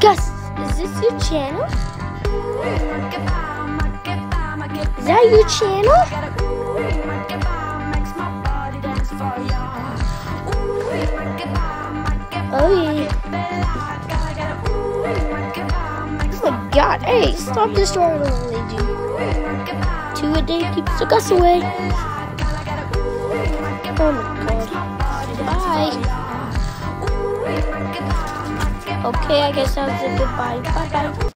Gus, is this your channel? Is that your channel? Oh yeah. Oh my god, hey, stop destroying the lady. Two a day keeps the Gus away. Oh my god. Bye. Okay, I guess that was a goodbye. Bye bye.